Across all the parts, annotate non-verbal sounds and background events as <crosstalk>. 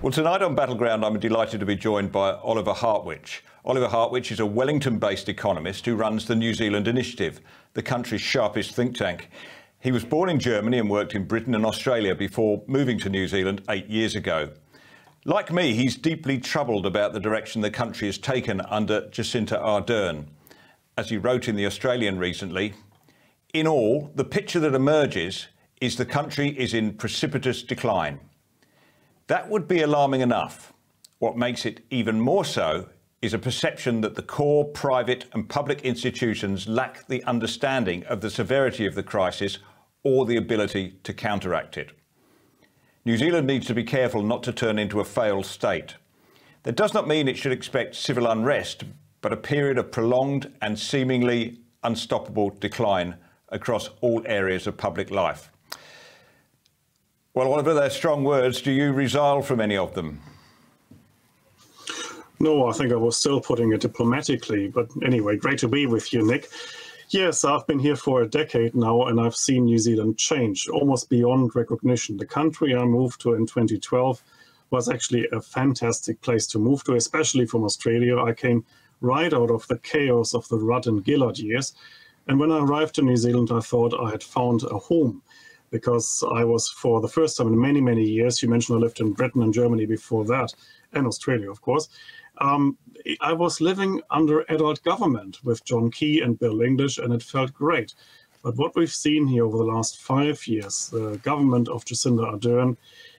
Well, tonight on Battleground, I'm delighted to be joined by Oliver Hartwich. Oliver Hartwich is a Wellington based economist who runs the New Zealand Initiative, the country's sharpest think tank. He was born in Germany and worked in Britain and Australia before moving to New Zealand eight years ago. Like me, he's deeply troubled about the direction the country has taken under Jacinda Ardern. As he wrote in The Australian recently, in all, the picture that emerges is the country is in precipitous decline. That would be alarming enough. What makes it even more so is a perception that the core private and public institutions lack the understanding of the severity of the crisis or the ability to counteract it. New Zealand needs to be careful not to turn into a failed state. That does not mean it should expect civil unrest, but a period of prolonged and seemingly unstoppable decline across all areas of public life. Well, Oliver, they're strong words. Do you resile from any of them? No, I think I was still putting it diplomatically. But anyway, great to be with you, Nick. Yes, I've been here for a decade now, and I've seen New Zealand change almost beyond recognition. The country I moved to in 2012 was actually a fantastic place to move to, especially from Australia. I came right out of the chaos of the Rudd and Gillard years. And when I arrived in New Zealand, I thought I had found a home because I was, for the first time in many, many years, you mentioned I lived in Britain and Germany before that, and Australia, of course. Um, I was living under adult government with John Key and Bill English, and it felt great. But what we've seen here over the last five years, the government of Jacinda Ardern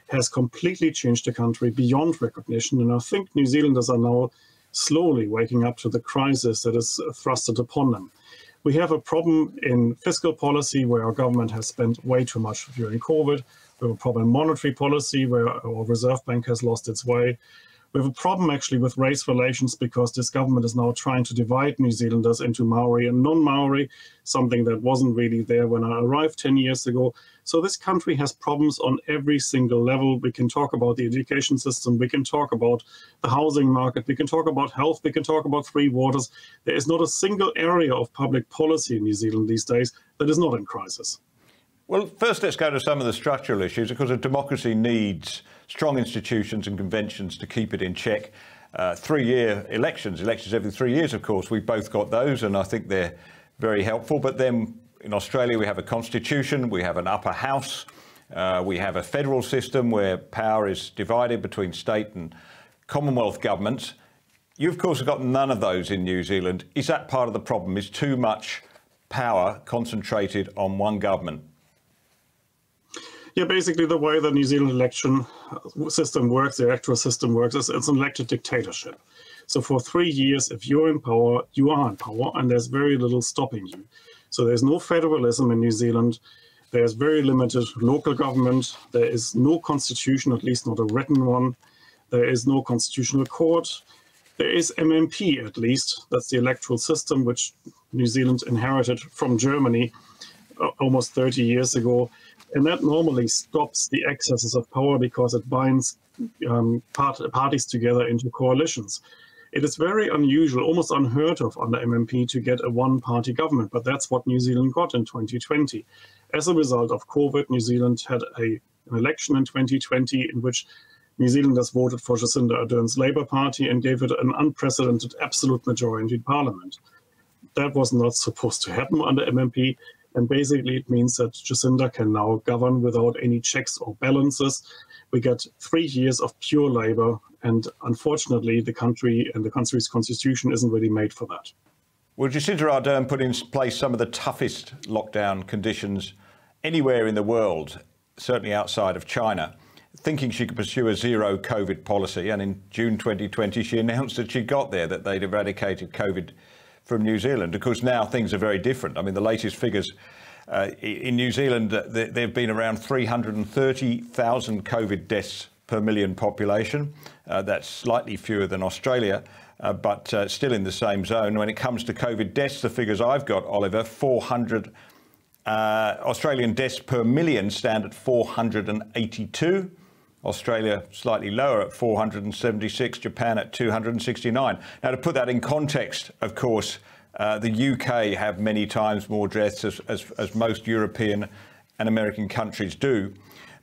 has completely changed the country beyond recognition. And I think New Zealanders are now slowly waking up to the crisis that is thrusted upon them. We have a problem in fiscal policy where our government has spent way too much during COVID. We have a problem in monetary policy where our Reserve Bank has lost its way. We have a problem actually with race relations because this government is now trying to divide New Zealanders into Maori and non-Maori, something that wasn't really there when I arrived 10 years ago. So this country has problems on every single level. We can talk about the education system, we can talk about the housing market, we can talk about health, we can talk about Three Waters. There is not a single area of public policy in New Zealand these days that is not in crisis. Well, first let's go to some of the structural issues because a democracy needs strong institutions and conventions to keep it in check. Uh, three-year elections, elections every three years, of course, we've both got those and I think they're very helpful. But then in Australia, we have a constitution, we have an upper house, uh, we have a federal system where power is divided between state and Commonwealth governments. You, of course, have got none of those in New Zealand. Is that part of the problem? Is too much power concentrated on one government? Yeah, basically the way the New Zealand election system works, the electoral system works, is it's an elected dictatorship. So for three years, if you're in power, you are in power, and there's very little stopping you. So there's no federalism in New Zealand. There's very limited local government. There is no constitution, at least not a written one. There is no constitutional court. There is MMP, at least. That's the electoral system which New Zealand inherited from Germany uh, almost 30 years ago. And that normally stops the excesses of power because it binds um, part, parties together into coalitions. It is very unusual, almost unheard of under MMP to get a one-party government, but that's what New Zealand got in 2020. As a result of COVID, New Zealand had a, an election in 2020 in which New Zealanders voted for Jacinda Ardern's Labour Party and gave it an unprecedented absolute majority in Parliament. That was not supposed to happen under MMP, and basically, it means that Jacinda can now govern without any checks or balances. We get three years of pure labor, and unfortunately, the country and the country's constitution isn't really made for that. Well, Jacinda Ardern put in place some of the toughest lockdown conditions anywhere in the world, certainly outside of China, thinking she could pursue a zero COVID policy. And in June 2020, she announced that she got there, that they'd eradicated COVID from New Zealand. Of course, now things are very different. I mean, the latest figures uh, in New Zealand, uh, there have been around 330,000 COVID deaths per million population. Uh, that's slightly fewer than Australia, uh, but uh, still in the same zone. When it comes to COVID deaths, the figures I've got, Oliver, 400 uh, Australian deaths per million stand at 482. Australia slightly lower at 476, Japan at 269. Now, to put that in context, of course, uh, the UK have many times more deaths as, as, as, most European and American countries do.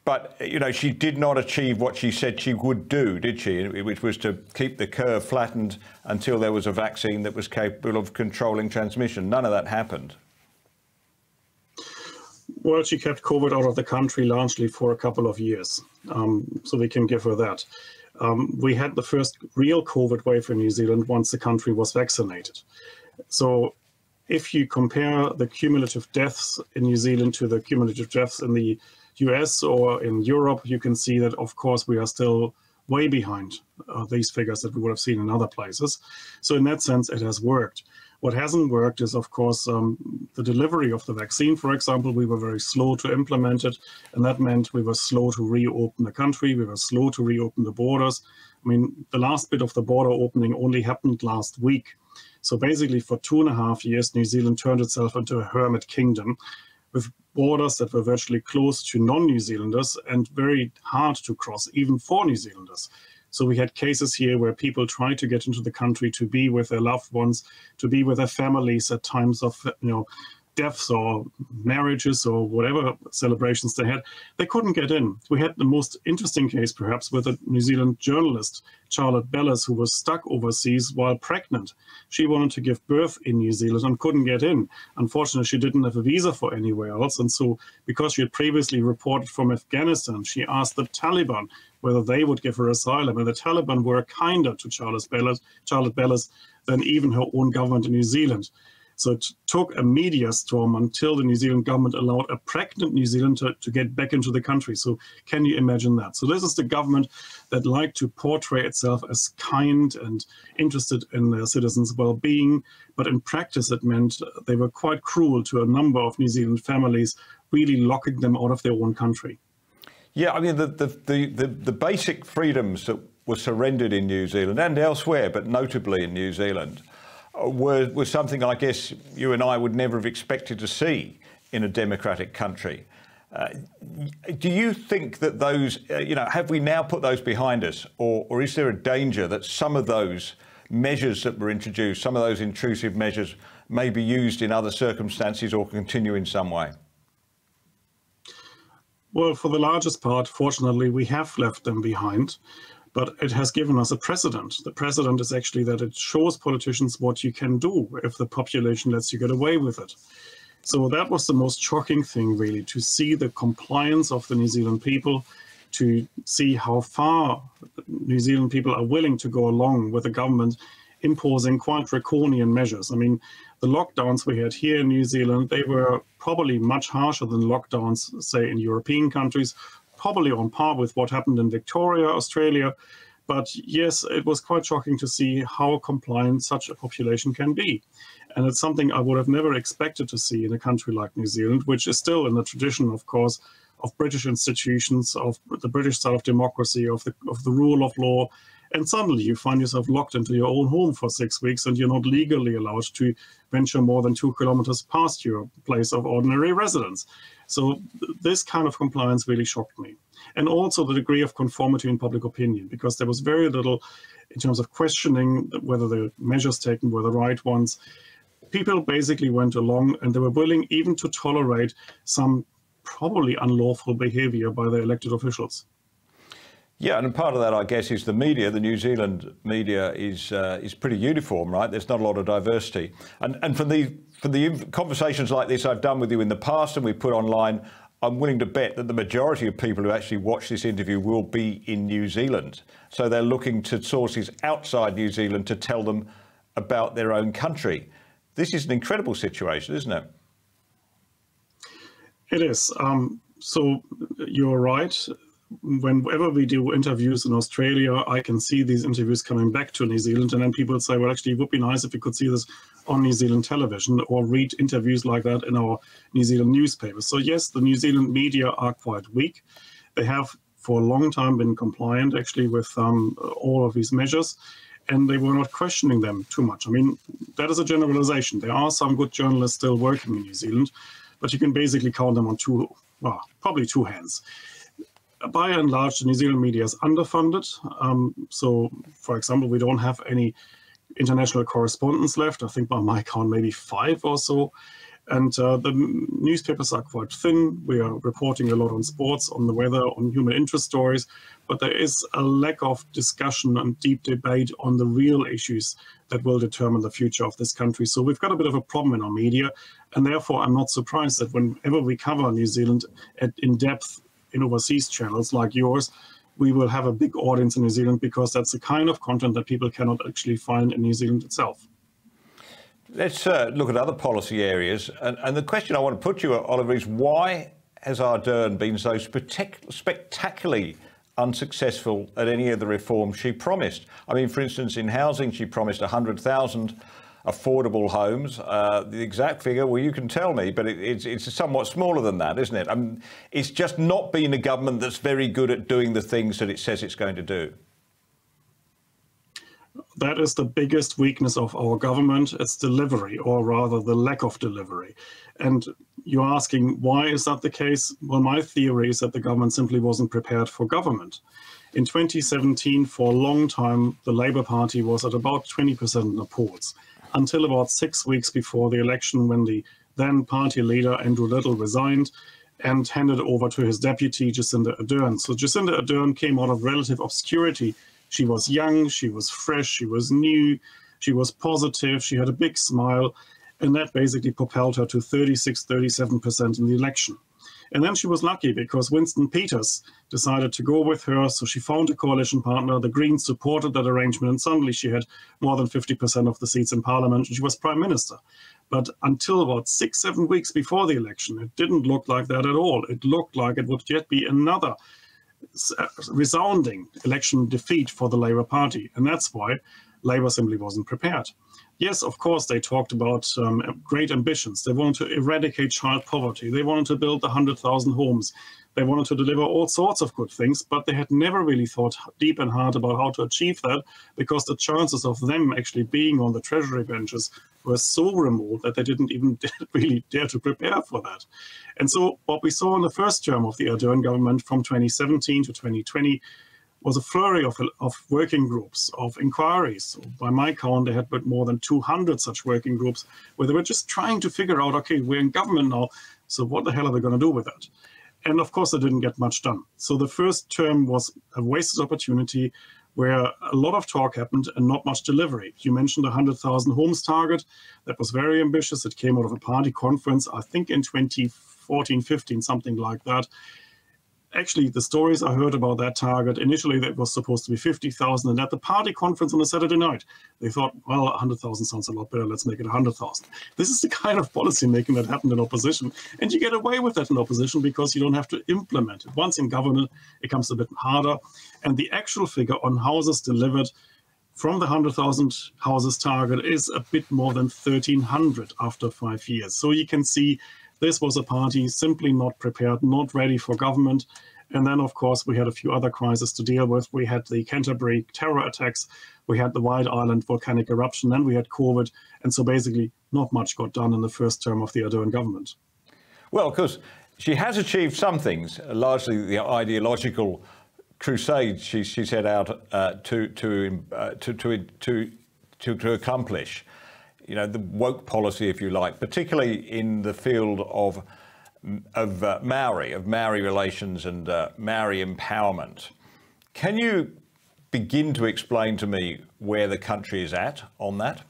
but you know she did not achieve what she said she would do, did she? Which was to keep the curve flattened until there was a vaccine that was capable of controlling transmission. None of that happened. Well, she kept COVID out of the country largely for a couple of years, um, so we can give her that. Um, we had the first real COVID wave in New Zealand once the country was vaccinated. So if you compare the cumulative deaths in New Zealand to the cumulative deaths in the US or in Europe, you can see that, of course, we are still way behind uh, these figures that we would have seen in other places. So in that sense, it has worked. What hasn't worked is, of course, um, the delivery of the vaccine, for example. We were very slow to implement it, and that meant we were slow to reopen the country. We were slow to reopen the borders. I mean, the last bit of the border opening only happened last week. So basically, for two and a half years, New Zealand turned itself into a hermit kingdom with borders that were virtually closed to non-New Zealanders and very hard to cross, even for New Zealanders. So we had cases here where people tried to get into the country to be with their loved ones, to be with their families at times of you know deaths or marriages or whatever celebrations they had, they couldn't get in. We had the most interesting case, perhaps, with a New Zealand journalist, Charlotte Bellis, who was stuck overseas while pregnant. She wanted to give birth in New Zealand and couldn't get in. Unfortunately, she didn't have a visa for anywhere else. And so, because she had previously reported from Afghanistan, she asked the Taliban whether they would give her asylum. And the Taliban were kinder to Charlotte Bellis, Charlotte than even her own government in New Zealand. So it took a media storm until the New Zealand government allowed a pregnant New Zealander to, to get back into the country. So can you imagine that? So this is the government that liked to portray itself as kind and interested in their citizens' well-being, but in practice it meant they were quite cruel to a number of New Zealand families, really locking them out of their own country. Yeah, I mean the the the, the, basic freedoms that were surrendered in New Zealand and elsewhere, but notably in New Zealand were, was something I guess you and I would never have expected to see in a democratic country. Uh, do you think that those, uh, you know, have we now put those behind us, or, or is there a danger that some of those measures that were introduced, some of those intrusive measures, may be used in other circumstances or continue in some way? Well, for the largest part, fortunately, we have left them behind but it has given us a precedent. The precedent is actually that it shows politicians what you can do if the population lets you get away with it. So that was the most shocking thing, really, to see the compliance of the New Zealand people, to see how far New Zealand people are willing to go along with the government imposing quite draconian measures. I mean, the lockdowns we had here in New Zealand, they were probably much harsher than lockdowns, say, in European countries, probably on par with what happened in Victoria, Australia. But yes, it was quite shocking to see how compliant such a population can be. And it's something I would have never expected to see in a country like New Zealand, which is still in the tradition, of course, of British institutions, of the British style of democracy, of the, of the rule of law. And suddenly you find yourself locked into your own home for six weeks and you're not legally allowed to venture more than two kilometers past your place of ordinary residence. So this kind of compliance really shocked me. And also the degree of conformity in public opinion, because there was very little in terms of questioning whether the measures taken were the right ones. People basically went along and they were willing even to tolerate some probably unlawful behavior by the elected officials. Yeah, and part of that, I guess, is the media. The New Zealand media is uh, is pretty uniform, right? There's not a lot of diversity, and and from the from the conversations like this I've done with you in the past and we put online, I'm willing to bet that the majority of people who actually watch this interview will be in New Zealand. So they're looking to sources outside New Zealand to tell them about their own country. This is an incredible situation, isn't it? It is. Um, so you're right whenever we do interviews in Australia, I can see these interviews coming back to New Zealand, and then people say, well, actually, it would be nice if we could see this on New Zealand television or read interviews like that in our New Zealand newspapers. So yes, the New Zealand media are quite weak. They have for a long time been compliant, actually, with um, all of these measures, and they were not questioning them too much. I mean, that is a generalization. There are some good journalists still working in New Zealand, but you can basically count them on two, well, probably two hands by and large, the New Zealand media is underfunded. Um, so, for example, we don't have any international correspondents left. I think by my count, maybe five or so. And uh, the newspapers are quite thin. We are reporting a lot on sports, on the weather, on human interest stories, but there is a lack of discussion and deep debate on the real issues that will determine the future of this country. So we've got a bit of a problem in our media, and therefore I'm not surprised that whenever we cover New Zealand at, in depth in overseas channels like yours, we will have a big audience in New Zealand because that's the kind of content that people cannot actually find in New Zealand itself. Let's uh, look at other policy areas. And, and, the question I want to put to you, Oliver, is why has Ardern been so spectacularly unsuccessful at any of the reforms she promised? I mean, for instance, in housing, she promised 100,000 affordable homes. Uh, the exact figure, well, you can tell me, but it, it's, it's somewhat smaller than that, isn't it? I mean, it's just not been a government that's very good at doing the things that it says it's going to do. That is the biggest weakness of our government. It's delivery, or rather the lack of delivery. And you're asking, why is that the case? Well, my theory is that the government simply wasn't prepared for government. In 2017, for a long time, the Labour Party was at about 20% in the polls until about six weeks before the election when the then party leader Andrew Little resigned and handed over to his deputy Jacinda Ardern. So Jacinda Ardern came out of relative obscurity. She was young, she was fresh, she was new, she was positive, she had a big smile, and that basically propelled her to 36, 37% in the election. And then she was lucky because Winston Peters decided to go with her. So she found a coalition partner. The Greens supported that arrangement. And suddenly she had more than 50% of the seats in parliament. And she was prime minister. But until about six, seven weeks before the election, it didn't look like that at all. It looked like it would yet be another uh, resounding election defeat for the Labour Party. And that's why Labour simply wasn't prepared yes, of course, they talked about um, great ambitions. They wanted to eradicate child poverty. They wanted to build the 100,000 homes. They wanted to deliver all sorts of good things, but they had never really thought deep and hard about how to achieve that because the chances of them actually being on the treasury benches were so remote that they didn't even <laughs> really dare to prepare for that. And so what we saw in the first term of the Ardern government from 2017 to 2020 was a flurry of, of working groups, of inquiries. By my count, they had but more than 200 such working groups where they were just trying to figure out, okay, we're in government now, so what the hell are we going to do with that? And of course, they didn't get much done. So the first term was a wasted opportunity where a lot of talk happened and not much delivery. You mentioned the 100,000 homes target. That was very ambitious. It came out of a party conference, I think in 2014, 15, something like that actually the stories I heard about that target initially that was supposed to be 50,000 and at the party conference on a Saturday night they thought well 100,000 sounds a lot better let's make it 100,000 this is the <laughs> kind of policy making that happened in opposition and you get away with that in opposition because you don't have to implement it once in government it comes a bit harder and the actual figure on houses delivered from the 100,000 houses target is a bit more than 1,300 after five years. So you can see this was a party simply not prepared, not ready for government. And then, of course, we had a few other crises to deal with. We had the Canterbury terror attacks, we had the White Island volcanic eruption, then we had COVID. And so basically, not much got done in the first term of the Ardern government. Well, because she has achieved some things, largely the ideological crusade she, she set out uh, to, to, uh, to, to, to, to, to accomplish you know, the woke policy, if you like, particularly in the field of of uh, Maori, of Maori relations and uh, Maori empowerment. Can you begin to explain to me where the country is at on that?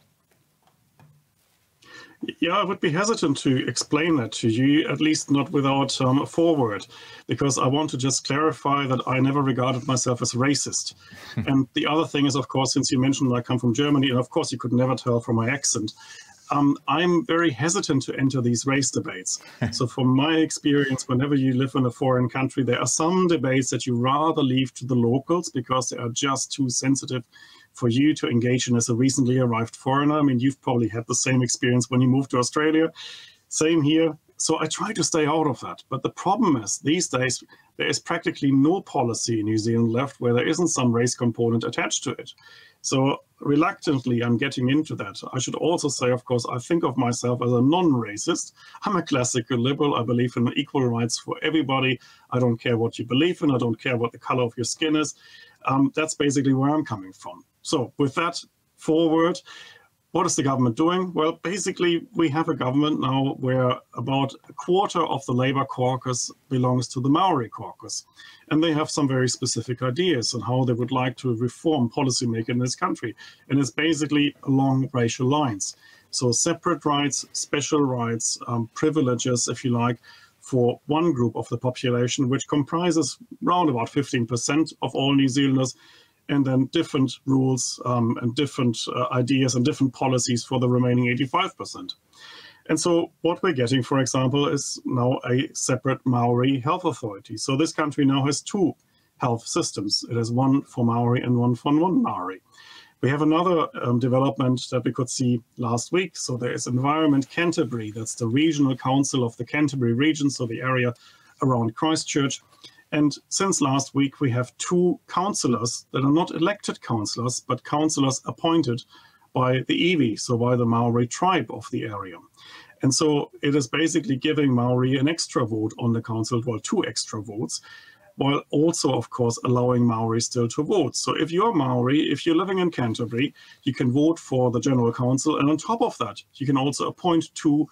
Yeah, I would be hesitant to explain that to you, at least not without um, a foreword, because I want to just clarify that I never regarded myself as racist. <laughs> and the other thing is, of course, since you mentioned I come from Germany, and of course you could never tell from my accent, um, I'm very hesitant to enter these race debates. <laughs> so, from my experience, whenever you live in a foreign country, there are some debates that you rather leave to the locals because they are just too sensitive for you to engage in as a recently arrived foreigner. I mean, you've probably had the same experience when you moved to Australia. Same here. So I try to stay out of that. But the problem is, these days, there is practically no policy in New Zealand left where there isn't some race component attached to it. So reluctantly, I'm getting into that. I should also say, of course, I think of myself as a non-racist. I'm a classical liberal. I believe in equal rights for everybody. I don't care what you believe in. I don't care what the color of your skin is. Um, that's basically where I'm coming from. So with that forward, what is the government doing? Well, basically, we have a government now where about a quarter of the Labour caucus belongs to the Maori caucus. And they have some very specific ideas on how they would like to reform policymaking in this country. And it's basically along racial lines. So separate rights, special rights, um, privileges, if you like, for one group of the population, which comprises around about 15% of all New Zealanders, and then different rules um, and different uh, ideas and different policies for the remaining 85%. And so what we're getting, for example, is now a separate Maori health authority. So this country now has two health systems. It has one for Maori and one for non-Maori. We have another um, development that we could see last week. So there is Environment Canterbury, that's the regional council of the Canterbury region, so the area around Christchurch. And since last week, we have two councillors that are not elected councillors, but councillors appointed by the iwi, so by the Maori tribe of the area. And so it is basically giving Maori an extra vote on the council, well, two extra votes, while also, of course, allowing Maori still to vote. So if you're Maori, if you're living in Canterbury, you can vote for the General Council. And on top of that, you can also appoint two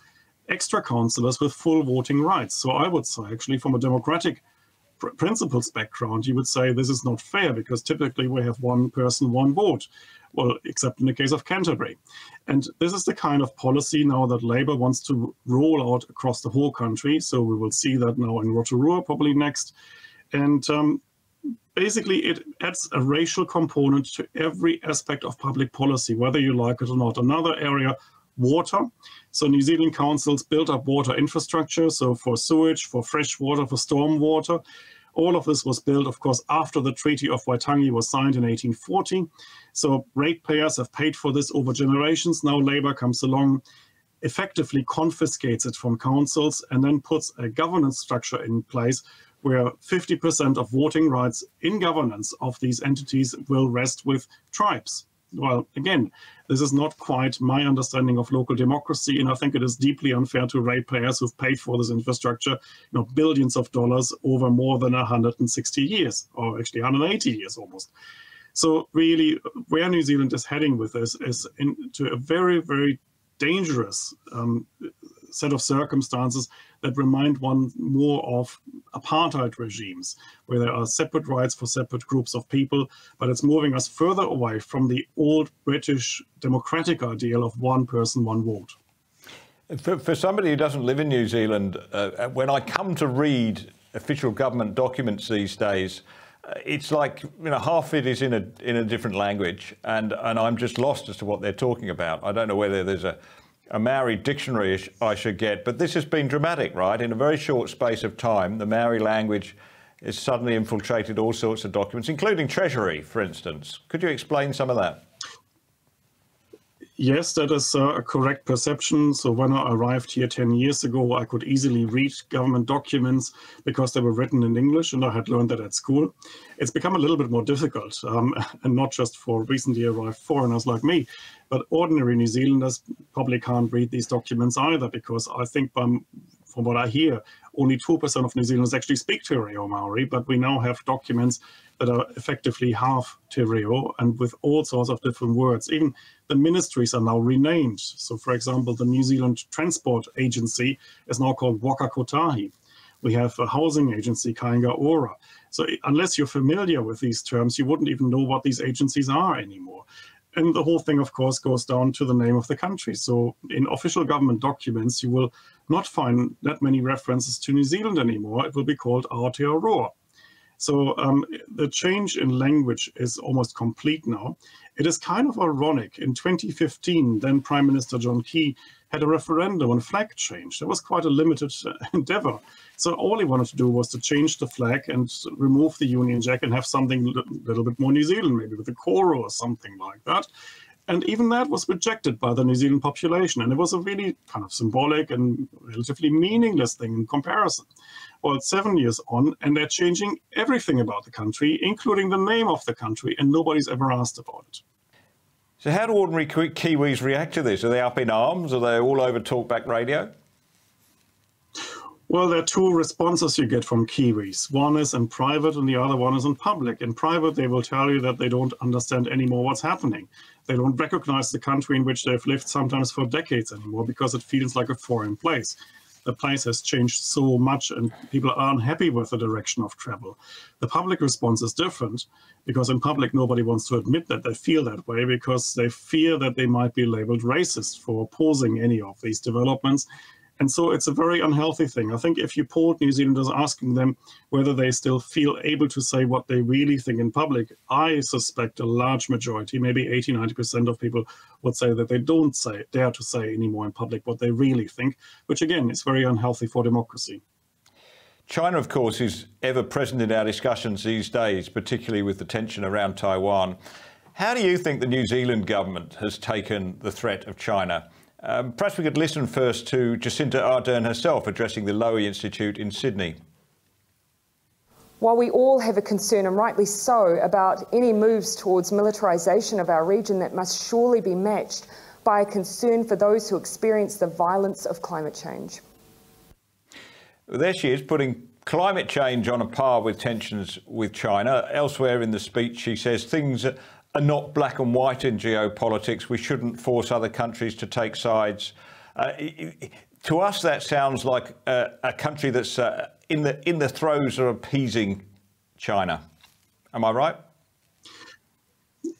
extra councillors with full voting rights. So I would say, actually, from a democratic principles background, you would say this is not fair because typically we have one person, one vote. Well, except in the case of Canterbury. And this is the kind of policy now that Labour wants to roll out across the whole country. So we will see that now in Rotorua probably next. And um, basically it adds a racial component to every aspect of public policy, whether you like it or not. Another area water. So New Zealand councils built up water infrastructure, so for sewage, for fresh water, for storm water. All of this was built, of course, after the Treaty of Waitangi was signed in 1840. So ratepayers have paid for this over generations. Now Labour comes along, effectively confiscates it from councils, and then puts a governance structure in place where 50% of voting rights in governance of these entities will rest with tribes well, again, this is not quite my understanding of local democracy, and I think it is deeply unfair to ratepayers who've paid for this infrastructure, you know, billions of dollars over more than 160 years, or actually 180 years almost. So really, where New Zealand is heading with this is into a very, very dangerous um, set of circumstances that remind one more of apartheid regimes, where there are separate rights for separate groups of people, but it's moving us further away from the old British democratic ideal of one person, one vote. For, for somebody who doesn't live in New Zealand, uh, when I come to read official government documents these days, uh, it's like you know half it is in a in a different language, and and I'm just lost as to what they're talking about. I don't know whether there's a a Maori dictionary I should get, but this has been dramatic, right? In a very short space of time, the Maori language has suddenly infiltrated all sorts of documents, including Treasury, for instance. Could you explain some of that? Yes, that is uh, a correct perception. So when I arrived here 10 years ago, I could easily read government documents because they were written in English and I had learned that at school. It's become a little bit more difficult um, <laughs> and not just for recently arrived foreigners like me, but ordinary New Zealanders probably can't read these documents either because I think from what I hear, only 2% of New Zealanders actually speak Te Reo Maori, but we now have documents that are effectively half Te Reo and with all sorts of different words. Even the ministries are now renamed. So, for example, the New Zealand Transport Agency is now called Waka Kotahi. We have a housing agency, Kainga Ora. So, unless you're familiar with these terms, you wouldn't even know what these agencies are anymore. And the whole thing, of course, goes down to the name of the country. So in official government documents, you will not find that many references to New Zealand anymore. It will be called Aotearoa. So um, the change in language is almost complete now. It is kind of ironic. In 2015, then Prime Minister John Key had a referendum on flag change. That was quite a limited uh, <laughs> endeavor. So all he wanted to do was to change the flag and remove the Union Jack and have something a little bit more New Zealand, maybe with a koru or something like that. And even that was rejected by the New Zealand population. And it was a really kind of symbolic and relatively meaningless thing in comparison. Well, seven years on, and they're changing everything about the country, including the name of the country, and nobody's ever asked about it. So, how do ordinary Kiwis react to this? Are they up in arms? Are they all over talkback radio? Well, there are two responses you get from Kiwis. One is in private and the other one is in public. In private, they will tell you that they don't understand anymore what's happening. They don't recognize the country in which they've lived sometimes for decades anymore because it feels like a foreign place. The place has changed so much and people are unhappy with the direction of travel. The public response is different because in public, nobody wants to admit that they feel that way because they fear that they might be labeled racist for opposing any of these developments and so it's a very unhealthy thing. I think if you polled New Zealanders asking them whether they still feel able to say what they really think in public, I suspect a large majority, maybe 80, 90% of people would say that they don't say, dare to say anymore in public what they really think, which again is very unhealthy for democracy. China, of course, is ever present in our discussions these days, particularly with the tension around Taiwan. How do you think the New Zealand government has taken the threat of China? Um, perhaps we could listen first to Jacinda Ardern herself addressing the Lowy Institute in Sydney. While we all have a concern, and rightly so, about any moves towards militarisation of our region that must surely be matched by a concern for those who experience the violence of climate change. Well, there she is, putting climate change on a par with tensions with China. Elsewhere in the speech, she says things are not black and white in geopolitics. We shouldn't force other countries to take sides. Uh, to us, that sounds like a, a country that's uh, in the in the throes of appeasing China. Am I right?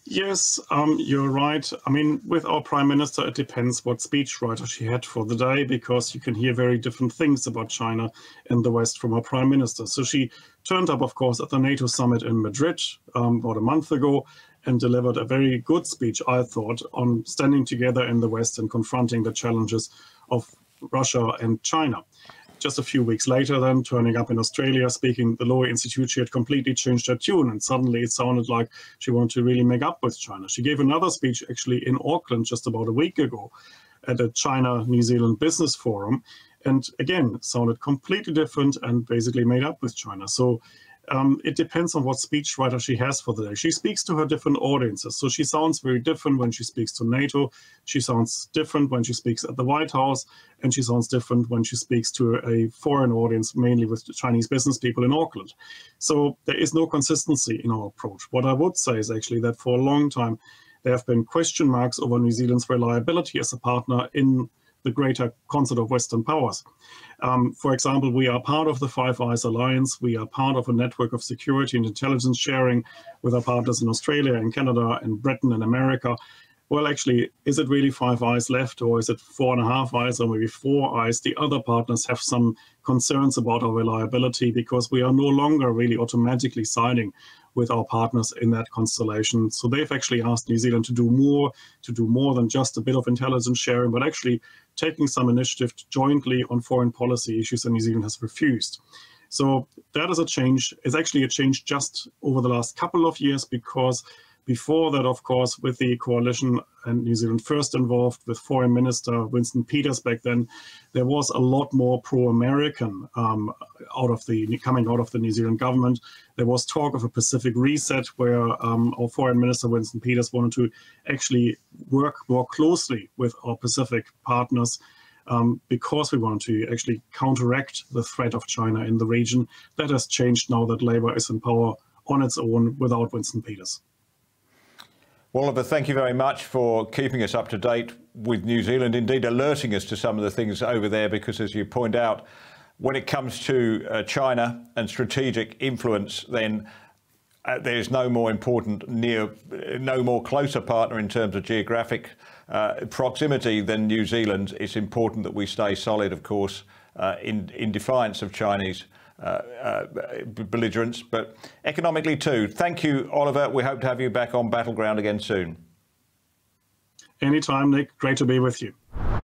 Yes, um, you're right. I mean, with our prime minister, it depends what speechwriter she had for the day, because you can hear very different things about China in the West from our prime minister. So she turned up, of course, at the NATO summit in Madrid um, about a month ago and delivered a very good speech, I thought, on standing together in the West and confronting the challenges of Russia and China. Just a few weeks later, then turning up in Australia, speaking the Lowy Institute, she had completely changed her tune, and suddenly it sounded like she wanted to really make up with China. She gave another speech actually in Auckland just about a week ago at a China New Zealand business forum, and again sounded completely different and basically made up with China. So um, it depends on what speechwriter she has for the day. She speaks to her different audiences. So she sounds very different when she speaks to NATO. She sounds different when she speaks at the White House. And she sounds different when she speaks to a foreign audience, mainly with Chinese business people in Auckland. So there is no consistency in our approach. What I would say is actually that for a long time, there have been question marks over New Zealand's reliability as a partner in the greater concert of Western powers. Um, for example, we are part of the Five Eyes Alliance. We are part of a network of security and intelligence sharing with our partners in Australia and Canada and Britain and America. Well, actually, is it really five eyes left or is it four and a half eyes or maybe four eyes? The other partners have some concerns about our reliability because we are no longer really automatically signing with our partners in that constellation. So they've actually asked New Zealand to do more, to do more than just a bit of intelligence sharing, but actually taking some initiative jointly on foreign policy issues, and New Zealand has refused. So that is a change. It's actually a change just over the last couple of years because before that, of course, with the coalition and New Zealand first involved with Foreign Minister Winston Peters back then, there was a lot more pro-American um, out of the coming out of the New Zealand government. There was talk of a Pacific reset where um, our Foreign Minister Winston Peters wanted to actually work more closely with our Pacific partners um, because we want to actually counteract the threat of China in the region. That has changed now that Labour is in power on its own without Winston Peters. Well, Oliver, thank you very much for keeping us up to date with New Zealand, indeed alerting us to some of the things over there, because as you point out, when it comes to uh, China and strategic influence, then uh, there's no more important near, no more closer partner in terms of geographic uh, proximity than New Zealand. It's important that we stay solid, of course, uh, in, in defiance of Chinese Uh, uh, belligerents, but economically too. Thank you, Oliver. We hope to have you back on Battleground again soon. Anytime, Nick. Great to be with you.